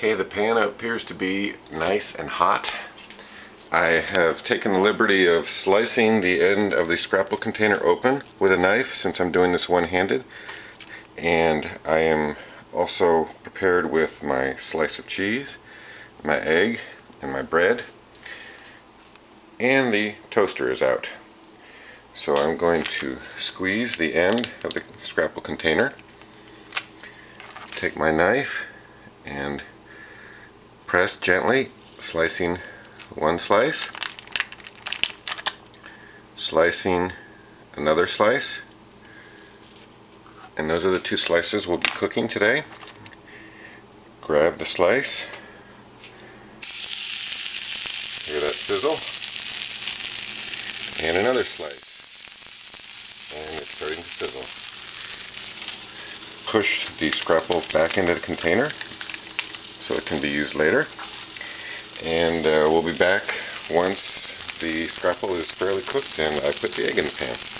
Okay, the pan appears to be nice and hot. I have taken the liberty of slicing the end of the scrapple container open with a knife since I'm doing this one-handed. And I am also prepared with my slice of cheese, my egg, and my bread. And the toaster is out. So I'm going to squeeze the end of the scrapple container, take my knife, and press gently, slicing one slice, slicing another slice, and those are the two slices we'll be cooking today. Grab the slice, hear that sizzle, and another slice, and it's starting to sizzle. Push the scrapple back into the container so it can be used later. And uh, we'll be back once the scrapple is fairly cooked and I put the egg in the pan.